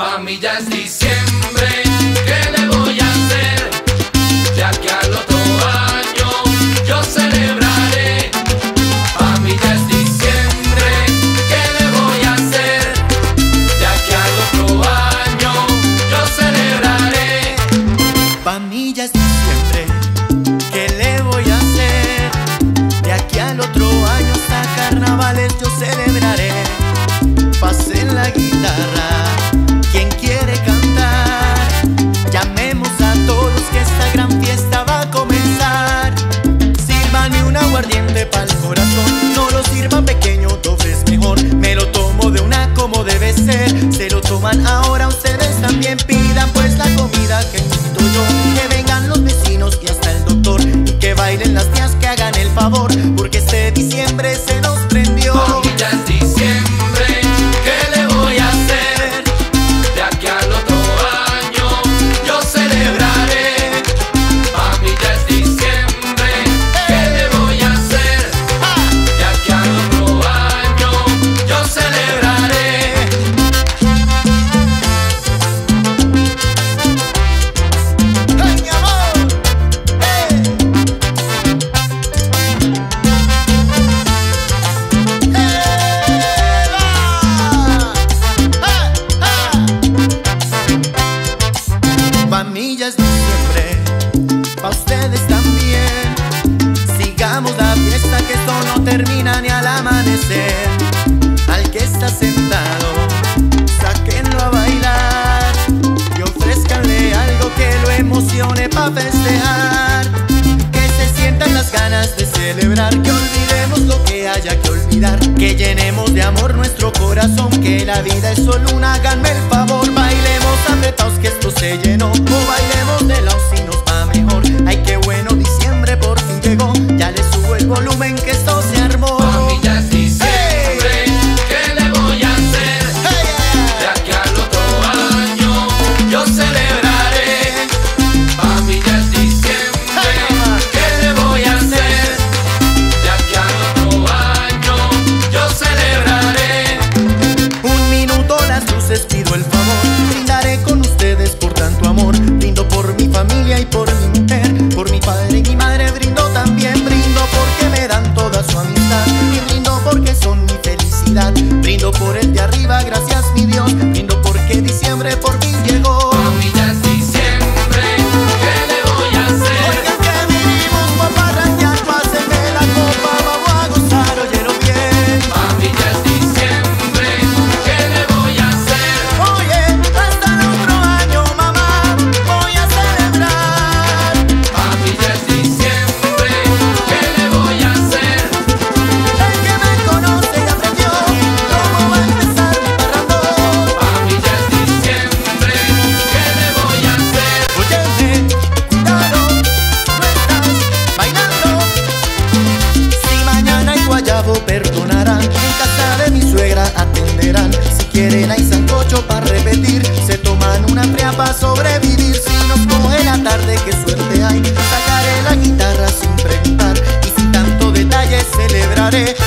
Pa' mí ya es diciembre, ¿qué le voy a hacer? Ya que al otro año yo celebraré. Pa' mí ya es diciembre, ¿qué le voy a hacer? Ya que al otro año yo celebraré. Pa' mí ya es diciembre, ¿qué le voy a hacer? Ya que al otro año hasta carnavales yo celebraré. Siempre se nos ganas de celebrar. Que olvidemos lo que haya que olvidar. Que llenemos de amor nuestro corazón. Que la vida es solo una, háganme el favor. Bailemos apretados que esto se llenó. O bailemos de lado si nos va mejor. Hay que Brindo por el de arriba, gracias mi Dios. Brindo porque diciembre, por perdonarán. En casa de mi suegra atenderán. Si quieren hay sancocho para repetir. Se toman una fría para sobrevivir. Si nos coge la tarde, qué suerte hay. Sacaré la guitarra sin preguntar. Y sin tanto detalle celebraré.